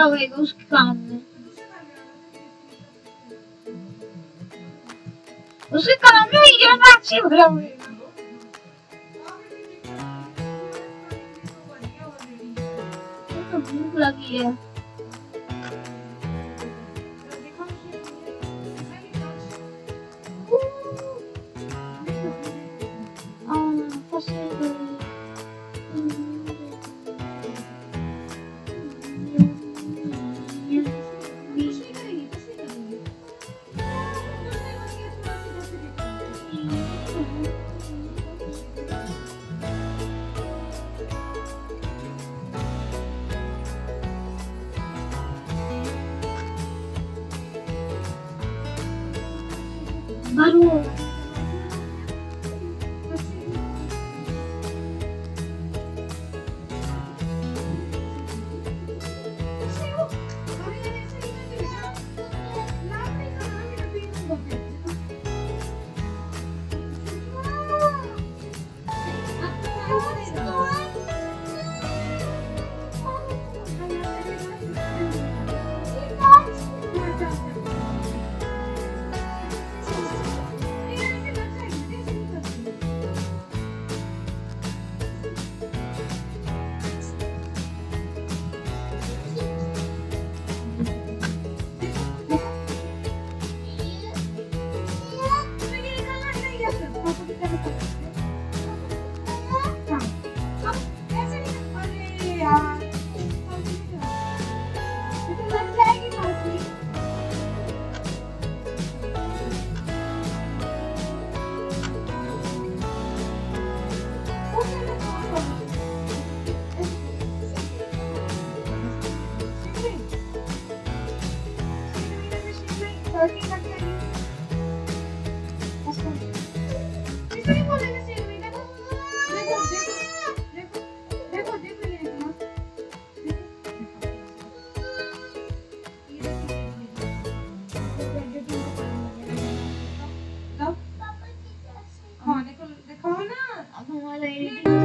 Earbuds होगा उसके कान में। उसके कान में ईयरबड्स ही भरा होगा लगी है। Oh. Bye, ladies.